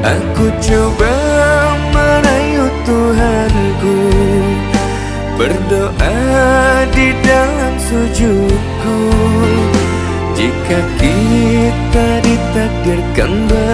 Aku coba merayu Tuhanku Berdoa di dalam sujudku. Jika kita ditakdirkan ber